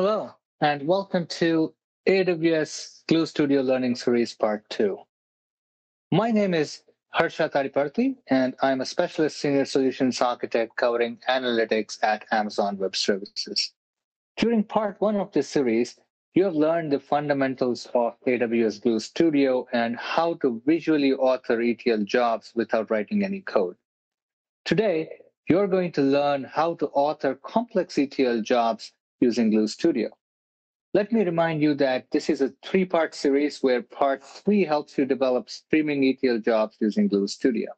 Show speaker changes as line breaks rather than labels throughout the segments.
Hello, and welcome to AWS Glue Studio Learning Series Part 2. My name is Harsha Tadiparthi, and I'm a Specialist Senior Solutions Architect covering analytics at Amazon Web Services. During Part 1 of this series, you have learned the fundamentals of AWS Glue Studio and how to visually author ETL jobs without writing any code. Today, you're going to learn how to author complex ETL jobs using Glue Studio. Let me remind you that this is a three-part series where part three helps you develop streaming ETL jobs using Glue Studio.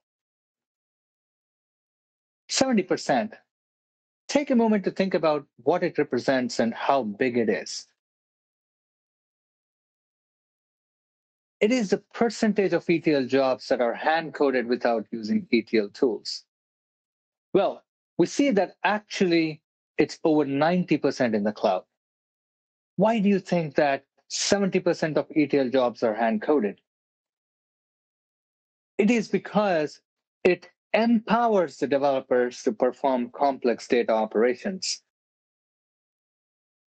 70%. Take a moment to think about what it represents and how big it is. It is the percentage of ETL jobs that are hand-coded without using ETL tools. Well, we see that actually it's over 90% in the cloud. Why do you think that 70% of ETL jobs are hand coded? It is because it empowers the developers to perform complex data operations.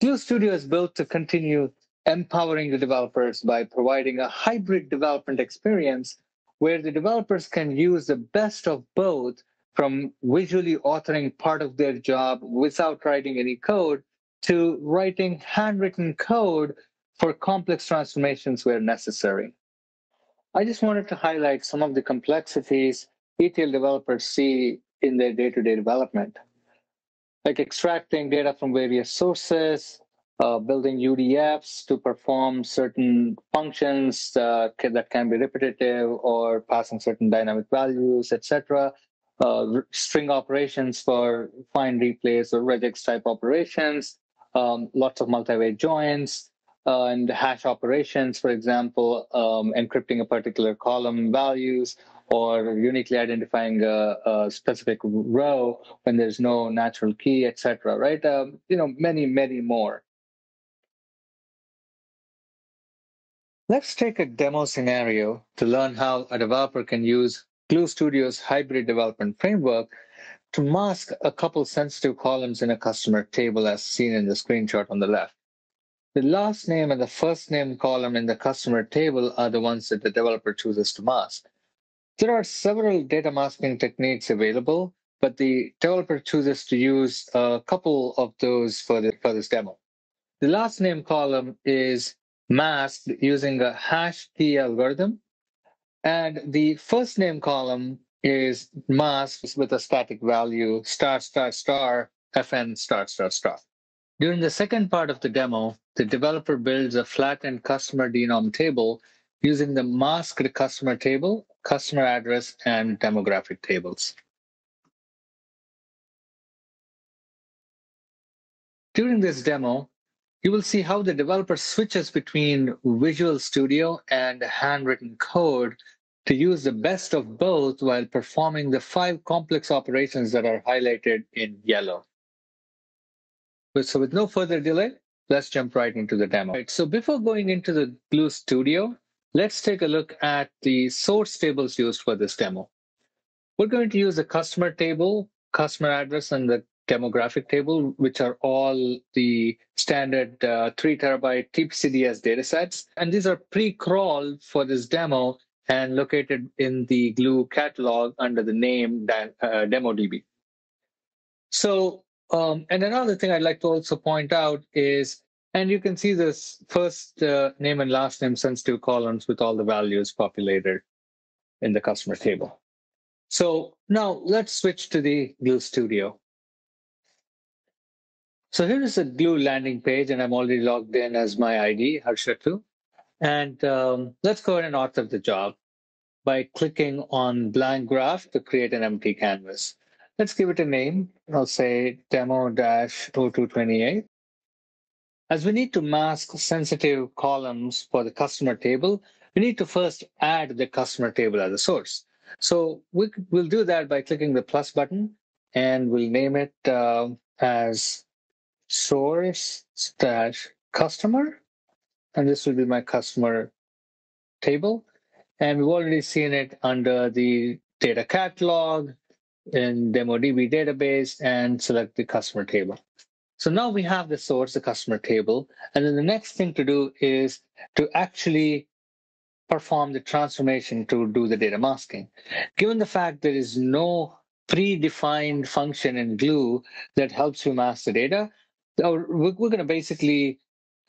Glue Studio is built to continue empowering the developers by providing a hybrid development experience where the developers can use the best of both from visually authoring part of their job without writing any code to writing handwritten code for complex transformations where necessary. I just wanted to highlight some of the complexities ETL developers see in their day-to-day development, like extracting data from various sources, uh, building UDFs to perform certain functions uh, that can be repetitive or passing certain dynamic values, etc uh, string operations for find replace or regex type operations, um, lots of multi-way joins, uh, and hash operations, for example, um, encrypting a particular column values or uniquely identifying a, a, specific row when there's no natural key, etc. Right? Um, you know, many, many more. Let's take a demo scenario to learn how a developer can use Glue Studio's hybrid development framework to mask a couple sensitive columns in a customer table as seen in the screenshot on the left. The last name and the first name column in the customer table are the ones that the developer chooses to mask. There are several data masking techniques available, but the developer chooses to use a couple of those for, the, for this demo. The last name column is masked using a hash key algorithm and the first name column is masked with a static value star star star fn star star star. During the second part of the demo, the developer builds a flattened customer denom table using the masked customer table, customer address, and demographic tables. During this demo, you will see how the developer switches between Visual Studio and handwritten code to use the best of both while performing the five complex operations that are highlighted in yellow. So with no further delay, let's jump right into the demo. Right, so before going into the Glue Studio, let's take a look at the source tables used for this demo. We're going to use the customer table, customer address, and the demographic table, which are all the standard uh, three terabyte TPCDS datasets. And these are pre-crawled for this demo and located in the Glue catalog under the name uh, DemoDB. So, um, and another thing I'd like to also point out is, and you can see this first uh, name and last name sensitive columns with all the values populated in the customer table. So now let's switch to the Glue Studio. So here is a Glue landing page, and I'm already logged in as my ID, Harshatu. And um, let's go ahead and author the job by clicking on blank graph to create an empty canvas. Let's give it a name. I'll say demo-0228. As we need to mask sensitive columns for the customer table, we need to first add the customer table as a source. So we, will do that by clicking the plus button and we'll name it uh, as source dash customer. And this will be my customer table. And we've already seen it under the data catalog in DemoDB database and select the customer table. So now we have the source, the customer table. And then the next thing to do is to actually perform the transformation to do the data masking. Given the fact there is no predefined function in Glue that helps you mask the data, we're, going to basically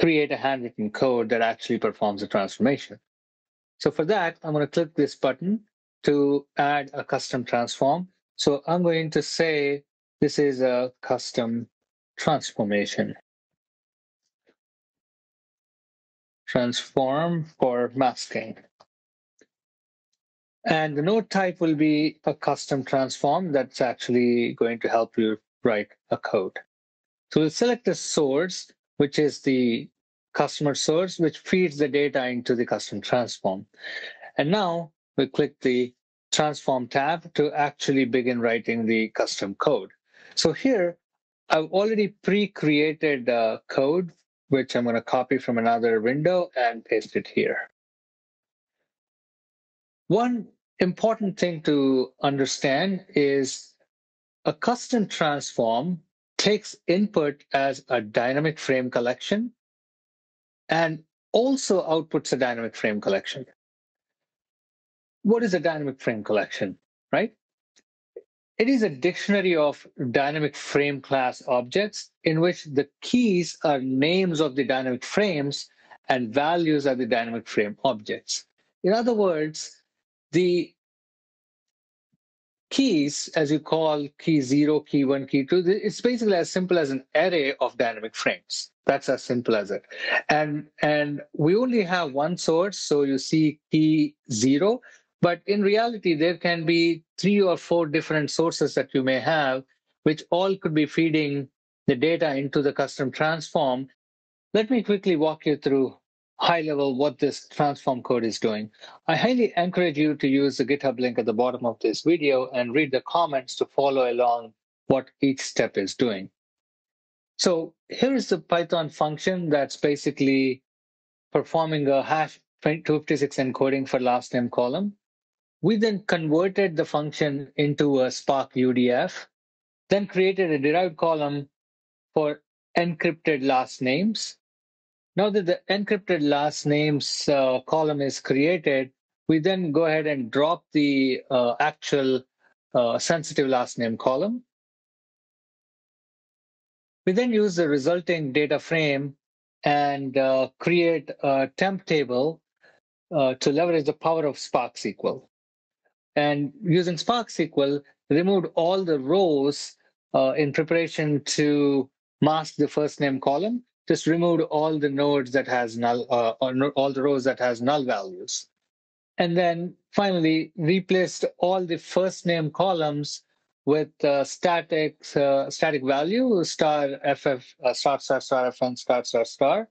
create a handwritten code that actually performs the transformation. So for that, I'm going to click this button to add a custom transform. So I'm going to say this is a custom transformation. Transform for masking. And the node type will be a custom transform that's actually going to help you write a code. So we'll select the source, which is the customer source, which feeds the data into the custom transform. And now we click the transform tab to actually begin writing the custom code. So here, I've already pre-created uh, code, which I'm going to copy from another window and paste it here. One important thing to understand is a custom transform takes input as a dynamic frame collection and also outputs a dynamic frame collection. What is a dynamic frame collection, right? It is a dictionary of dynamic frame class objects in which the keys are names of the dynamic frames and values are the dynamic frame objects. In other words, the keys, as you call key zero, key one, key two, it's basically as simple as an array of dynamic frames. That's as simple as it. And and we only have one source, so you see key zero. But in reality, there can be three or four different sources that you may have, which all could be feeding the data into the custom transform. Let me quickly walk you through high level what this transform code is doing. I highly encourage you to use the GitHub link at the bottom of this video and read the comments to follow along what each step is doing. So here is the Python function that's basically performing a hash 256 encoding for last name column. We then converted the function into a Spark UDF, then created a derived column for encrypted last names. Now that the encrypted last names uh, column is created, we then go ahead and drop the uh, actual uh, sensitive last name column. We then use the resulting data frame and uh, create a temp table uh, to leverage the power of Spark SQL. And using Spark SQL, removed all the rows uh, in preparation to mask the first name column. Just removed all the nodes that has null, uh, or all the rows that has null values. And then finally replaced all the first name columns with uh, static uh, static value star ff uh, star star star fn star star star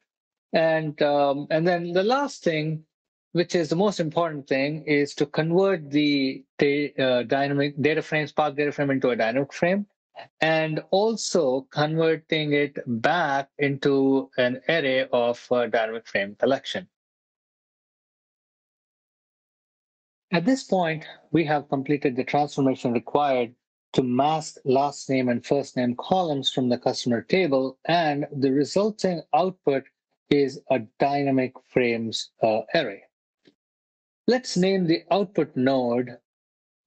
and um, and then the last thing which is the most important thing is to convert the uh, dynamic data frame spark data frame into a dynamic frame and also converting it back into an array of dynamic frame collection At this point, we have completed the transformation required to mask last name and first name columns from the customer table, and the resulting output is a dynamic frames uh, array. Let's name the output node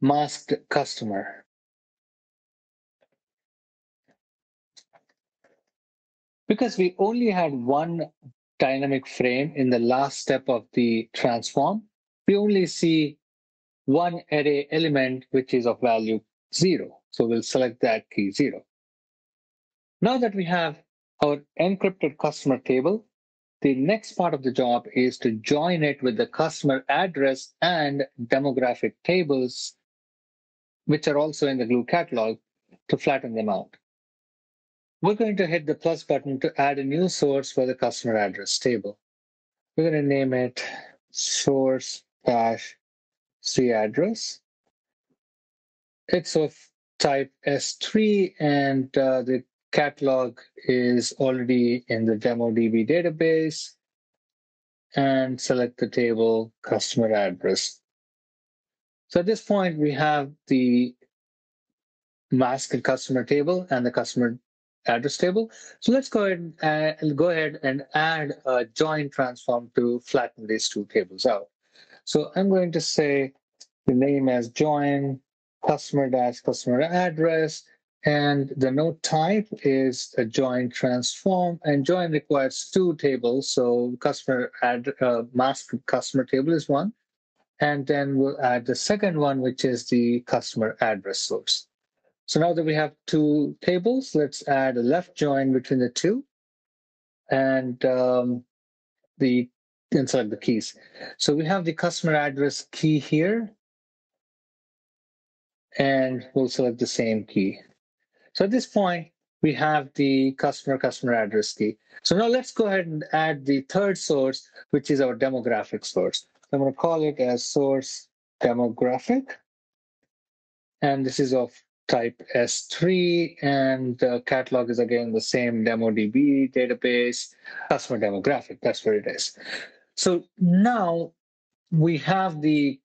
masked customer. Because we only had one dynamic frame in the last step of the transform, we only see one array element which is of value zero. So we'll select that key zero. Now that we have our encrypted customer table, the next part of the job is to join it with the customer address and demographic tables, which are also in the Glue catalog, to flatten them out. We're going to hit the plus button to add a new source for the customer address table. We're going to name it source dash C address. It's of type S3 and uh, the catalog is already in the DemoDB database and select the table customer address. So at this point, we have the masked customer table and the customer address table. So let's go ahead and go ahead and add a join transform to flatten these two tables out. So I'm going to say the name as join customer dash customer address and the node type is a join transform and join requires two tables. So customer add uh, mask customer table is one. And then we'll add the second one, which is the customer address source. So now that we have two tables, let's add a left join between the two and um, the select the keys. So we have the customer address key here and we'll select the same key. So at this point, we have the customer customer address key. So now let's go ahead and add the third source, which is our demographic source. I'm going to call it as source demographic. And this is of type S3 and the catalog is again the same DemoDB database, customer demographic, that's what it is. So now we have the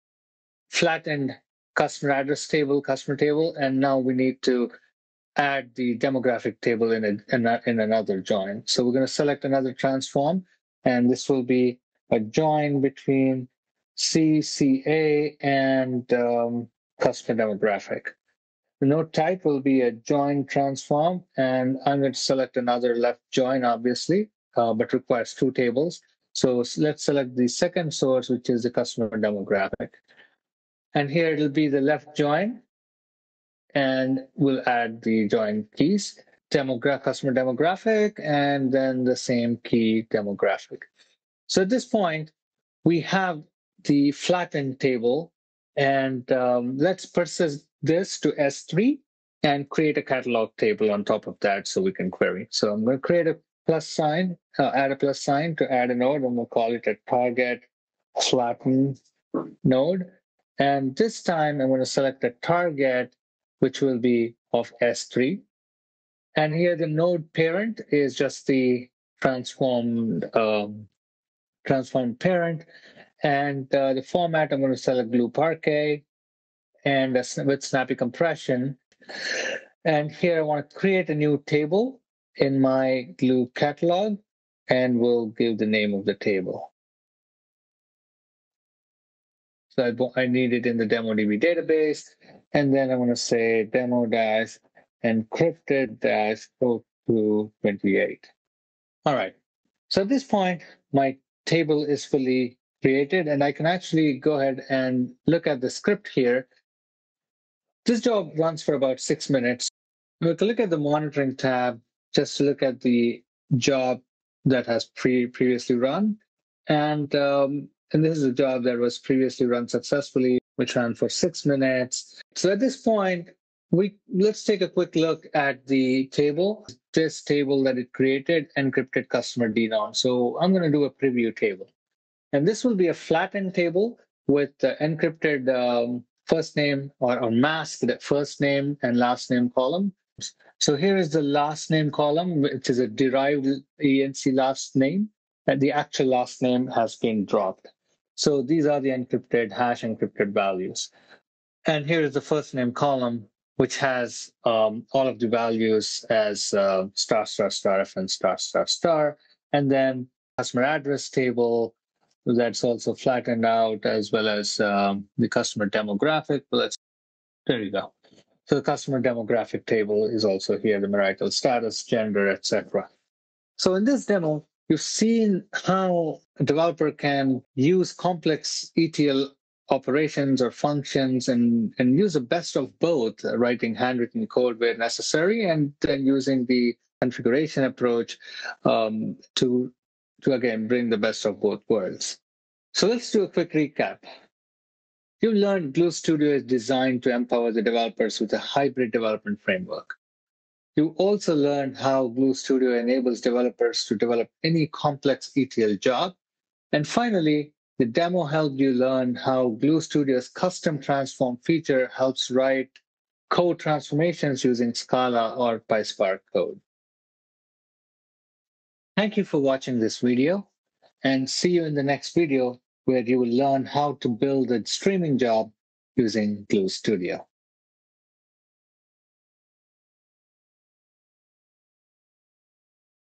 flattened customer address table, customer table, and now we need to add the demographic table in, a, in, a, in another join. So we're going to select another transform, and this will be a join between CCA and um, customer demographic. The node type will be a join transform, and I'm going to select another left join, obviously, uh, but requires two tables. So let's select the second source, which is the customer demographic. And here it'll be the left join, and we'll add the join keys, demogra customer demographic, and then the same key demographic. So at this point, we have the flattened table, and um, let's persist this to S3 and create a catalog table on top of that so we can query. So I'm going to create a plus sign, uh, add a plus sign to add a node, and we'll call it a target flatten node. And this time I'm going to select a target which will be of S3. And here the node parent is just the transformed um, transformed parent. And uh, the format, I'm going to select Glue Parquet and with snappy compression. And here I want to create a new table in my Glue catalog, and we'll give the name of the table. So I, I need it in the DemoDB database. And then I'm going to say demo dash encrypted dash 0228. All right. So at this point, my table is fully created and I can actually go ahead and look at the script here. This job runs for about six minutes. We can look at the monitoring tab just to look at the job that has pre previously run. And um, and this is a job that was previously run successfully, which ran for six minutes. So at this point, we let's take a quick look at the table, this table that it created, encrypted customer denom. So I'm going to do a preview table. And this will be a flattened table with the encrypted um, first name or, or masked first name and last name column. So here is the last name column, which is a derived ENC last name, and the actual last name has been dropped. So these are the encrypted hash encrypted values. And here is the first name column, which has um, all of the values as uh, star, star, star, f, and star, star, star. And then customer address table that's also flattened out as well as um, the customer demographic. Let's, there you go. So the customer demographic table is also here, the marital status, gender, etc. So in this demo, You've seen how a developer can use complex ETL operations or functions and, and use the best of both, uh, writing handwritten code where necessary, and then using the configuration approach um, to, to, again, bring the best of both worlds. So let's do a quick recap. You learned Glue Studio is designed to empower the developers with a hybrid development framework. You also learned how Glue Studio enables developers to develop any complex ETL job. And finally, the demo helped you learn how Glue Studio's custom transform feature helps write code transformations using Scala or PySpark code. Thank you for watching this video and see you in the next video where you will learn how to build a streaming job using Glue Studio.